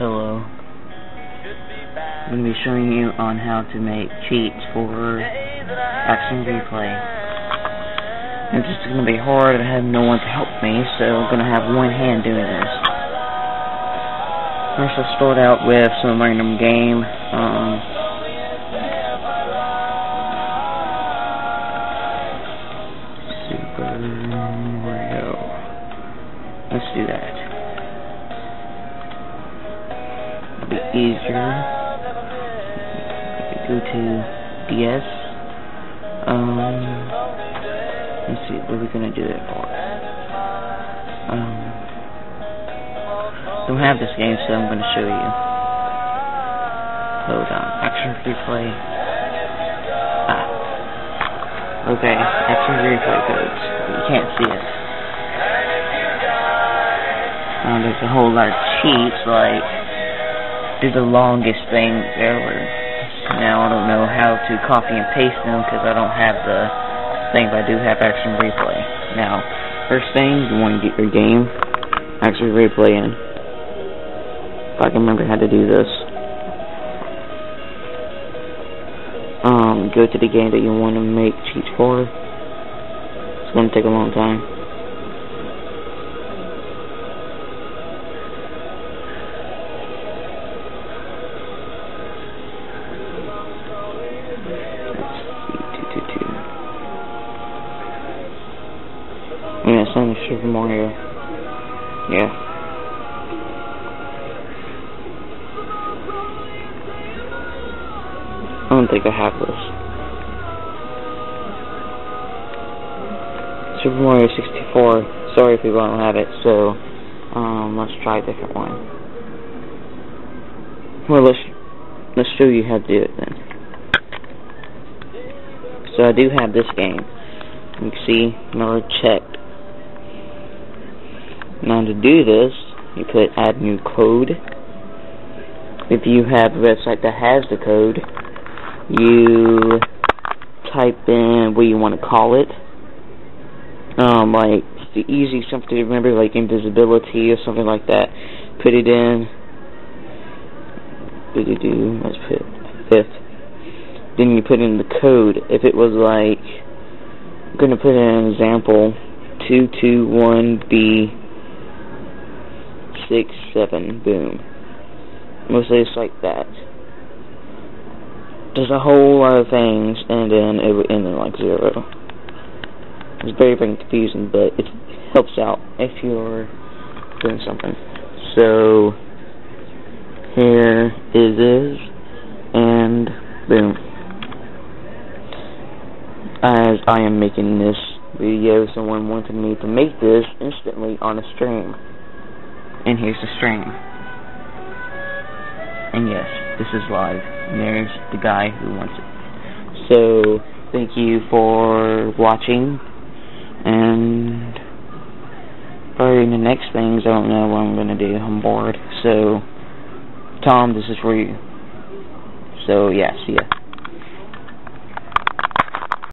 Hello. I'm going to be showing you on how to make cheats for Action Replay. It's just going to be hard, I have no one to help me, so I'm going to have one hand doing this. First I'll start out with some random game. Um, Super Mario. Let's do that. Easier. Go to DS. Um, let's see, what are we gonna do it for? Um, don't have this game, so I'm gonna show you. Hold on, action replay. Ah. Okay, action replay codes. You can't see it. Um, there's a whole lot of cheats, like do the longest things ever. Now I don't know how to copy and paste them because I don't have the thing, but I do have Action Replay. Now, first thing, you want to get your game Action Replay in. If I can remember how to do this. Um, go to the game that you want to make cheats for. It's going to take a long time. Super Mario. Yeah. I don't think I have this. Super Mario 64. Sorry if you don't have it, so um, let's try a different one. Well, let's let's show you how to do it then. So I do have this game. You can see, another check now to do this, you put add new code. If you have a website that has the code, you type in what you want to call it. Um, like the easy something to remember, like invisibility or something like that. Put it in. Do. Let's put fifth. Then you put in the code. If it was like, I'm gonna put in an example. Two two one B six, seven, boom. Mostly it's like that. There's a whole lot of things, and then it would end in like zero. It's very, very confusing, but it helps out if you're doing something. So, here it is, and boom. As I am making this video, someone wanted me to make this instantly on a stream and here's the stream. And yes, this is live. And there's the guy who wants it. So, thank you for watching. And probably the next things, I don't know what I'm going to do. I'm bored. So, Tom, this is for you. So, yeah, see ya.